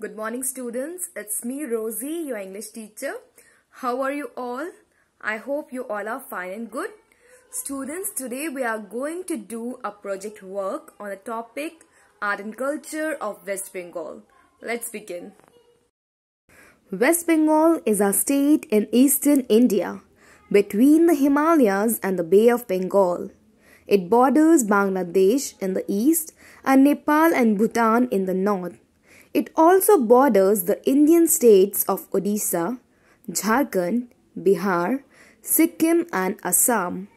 Good morning, students. It's me, Rosie, your English teacher. How are you all? I hope you all are fine and good. Students, today we are going to do a project work on the topic Art and Culture of West Bengal. Let's begin. West Bengal is a state in eastern India between the Himalayas and the Bay of Bengal. It borders Bangladesh in the east and Nepal and Bhutan in the north. It also borders the Indian states of Odisha, Jharkhand, Bihar, Sikkim and Assam.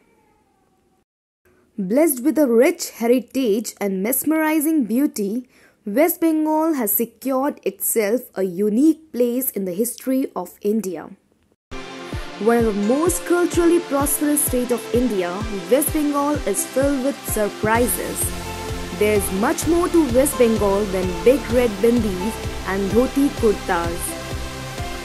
Blessed with a rich heritage and mesmerizing beauty, West Bengal has secured itself a unique place in the history of India. One of the most culturally prosperous states of India, West Bengal is filled with surprises. There is much more to West Bengal than big red bindis and dhoti kurtas.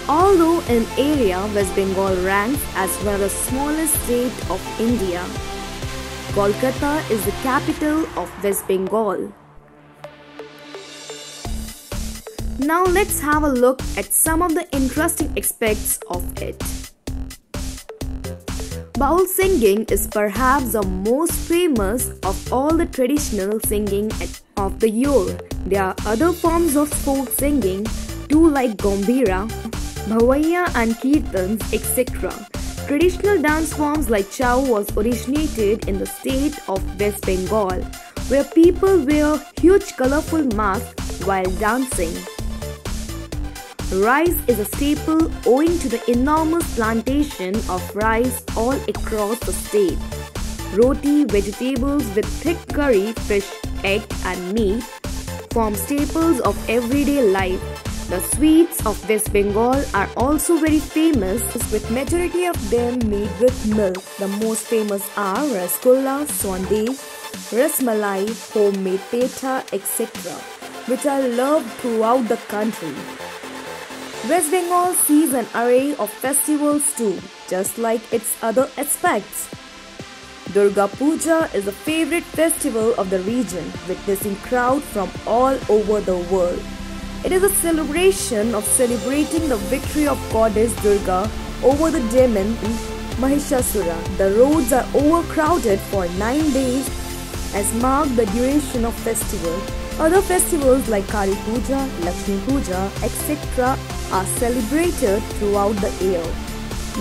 Although in area West Bengal ranks as one of the smallest states of India, Kolkata is the capital of West Bengal. Now let's have a look at some of the interesting aspects of it. Baul singing is perhaps the most famous of all the traditional singing of the year. There are other forms of folk singing too like Gambhira, Bhavaiya and Kirtans etc. Traditional dance forms like Chau was originated in the state of West Bengal where people wear huge colorful masks while dancing. Rice is a staple owing to the enormous plantation of rice all across the state. Roti, vegetables with thick curry, fish, egg and meat form staples of everyday life. The sweets of West Bengal are also very famous with majority of them made with milk. The most famous are rasgulla, sandesh, rasmalai, homemade petha, etc. which are loved throughout the country. West Bengal sees an array of festivals too, just like its other aspects. Durga Puja is a favorite festival of the region, witnessing crowd from all over the world. It is a celebration of celebrating the victory of goddess Durga over the demon Mahishasura. The roads are overcrowded for 9 days as mark the duration of festival. Other festivals like Kali Puja, Lakshmi Puja, etc. are celebrated throughout the year.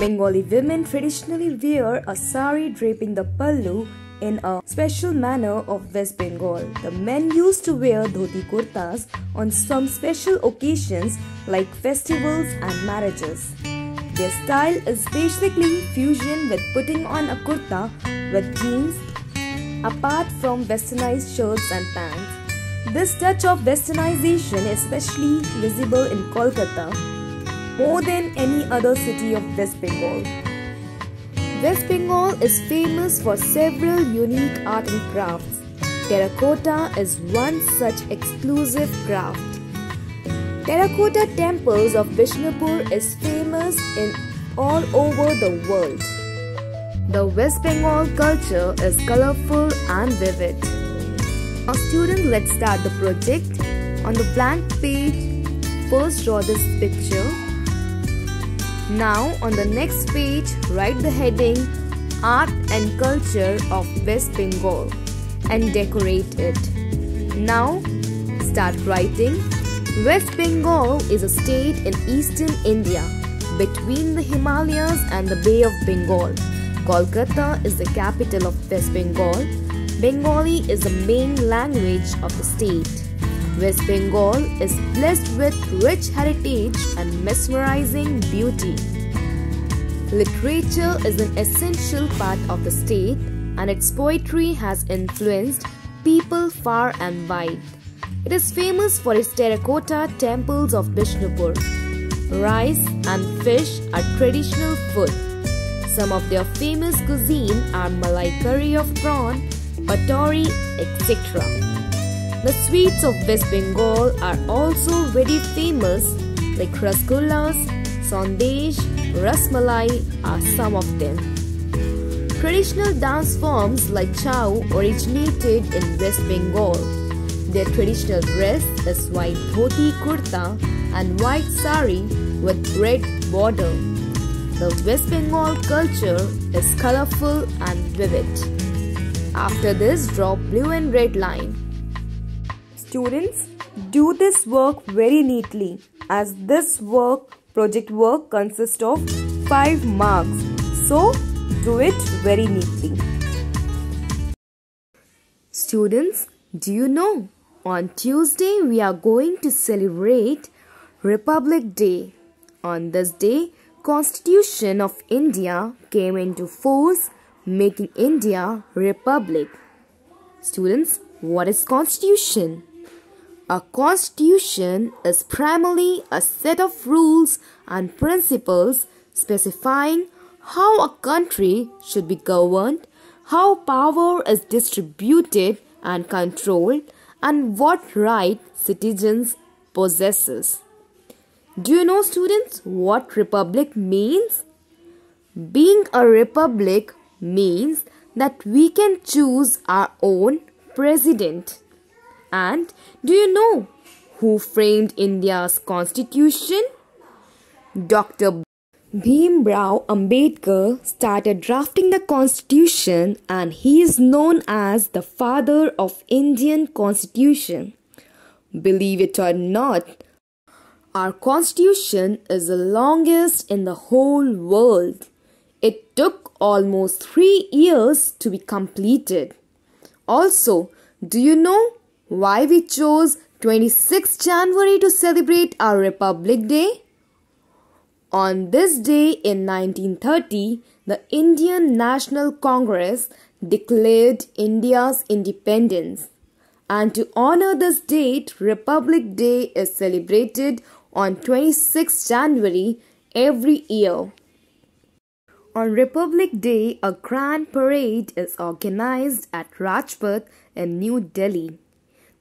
Bengali women traditionally wear a sari draping the pallu in a special manner of West Bengal. The men used to wear dhoti kurtas on some special occasions like festivals and marriages. Their style is basically fusion with putting on a kurta with jeans apart from westernized shirts and pants. This touch of westernization is especially visible in Kolkata more than any other city of West Bengal. West Bengal is famous for several unique art and crafts. Terracotta is one such exclusive craft. Terracotta temples of Bishnupur is famous in all over the world. The West Bengal culture is colorful and vivid. Now student, let's start the project. On the blank page, first draw this picture. Now on the next page, write the heading Art and Culture of West Bengal and decorate it. Now start writing. West Bengal is a state in eastern India between the Himalayas and the Bay of Bengal. Kolkata is the capital of West Bengal Bengali is the main language of the state. West Bengal is blessed with rich heritage and mesmerizing beauty. Literature is an essential part of the state and its poetry has influenced people far and wide. It is famous for its terracotta temples of Bishnupur. Rice and fish are traditional food. Some of their famous cuisine are malai curry of prawn, patori, etc. The sweets of West Bengal are also very famous like rasgullas, sandesh, rasmalai are some of them. Traditional dance forms like Chau originated in West Bengal. Their traditional dress is white dhoti kurta and white sari with red border. The West Bengal culture is colorful and vivid. After this, draw blue and red line. Students, do this work very neatly as this work, project work consists of 5 marks. So, do it very neatly. Students, do you know? On Tuesday, we are going to celebrate Republic Day. On this day, Constitution of India came into force, making India Republic. Students, what is Constitution? A constitution is primarily a set of rules and principles specifying how a country should be governed, how power is distributed and controlled, and what right citizens possesses. Do you know students what republic means? Being a republic means that we can choose our own president. And do you know who framed India's constitution? Dr. Bhimrao Ambedkar started drafting the constitution and he is known as the father of Indian constitution. Believe it or not, our constitution is the longest in the whole world. Took almost 3 years to be completed. Also, do you know why we chose 26 January to celebrate our Republic Day? On this day in 1930, the Indian National Congress declared India's independence. And to honor this date, Republic Day is celebrated on 26 January every year. On Republic Day, a grand parade is organized at Rajpath in New Delhi.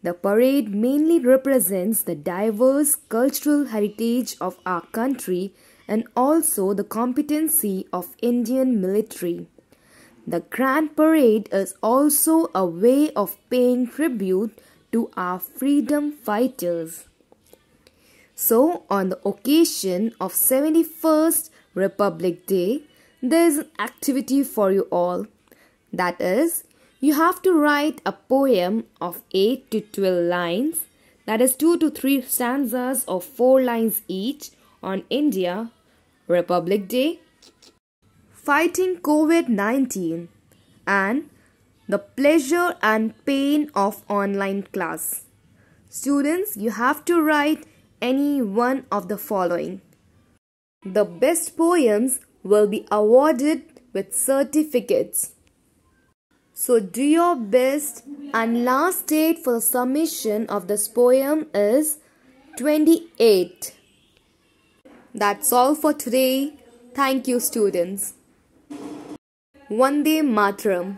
The parade mainly represents the diverse cultural heritage of our country and also the competency of Indian military. The Grand Parade is also a way of paying tribute to our freedom fighters. So, on the occasion of 71st Republic Day, there is an activity for you all. That is, you have to write a poem of 8 to 12 lines, that is 2 to 3 stanzas of 4 lines each on India, Republic Day, fighting COVID 19, and the pleasure and pain of online class. Students, you have to write any one of the following. The best poems will be awarded with certificates. So do your best and last date for the submission of this poem is 28. That's all for today. Thank you students. Vande Mataram